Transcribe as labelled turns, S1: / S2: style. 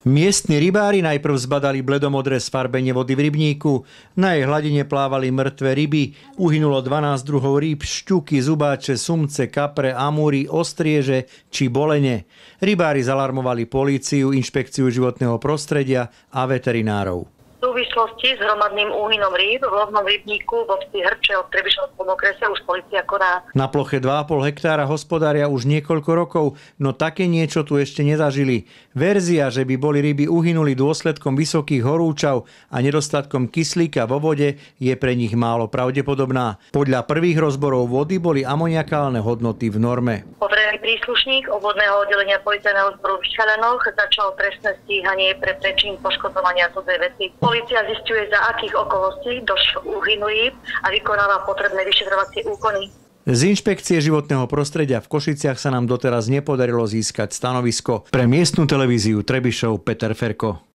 S1: Miestni rybári najprv zbadali bledomodré sfarbenie vody v rybníku. Na jej hladine plávali mŕtve ryby. Uhynulo 12 druhov rýb, šťuky, zubáče, sumce, kapre, amúry, ostrieže či bolene. Rybári zalarmovali políciu, inšpekciu životného prostredia a veterinárov
S2: súvislosti s hromadným úhynom rýb v lovnom rybníku vo vsi Hrče od Trebišovskom okrese už policia koná.
S1: Na ploche 2,5 hektára hospodária už niekoľko rokov, no také niečo tu ešte nezažili. Verzia, že by boli ryby uhynuli dôsledkom vysokých horúčav a nedostatkom kyslíka vo vode, je pre nich málo pravdepodobná. Podľa prvých rozborov vody boli amoniakálne hodnoty v norme.
S2: Poverený príslušník obvodného oddelenia policajného zboru v Šalenoch začal trestné stíhanie pre prečin poškodovania cudzej veci. Polícia zistuje, za akých okolností došlo uhynu a vykonáva potrebné vyšetrovacie úkony.
S1: Z inšpekcie životného prostredia v Košiciach sa nám doteraz nepodarilo získať stanovisko pre miestnu televíziu Trebišov Peter Ferko.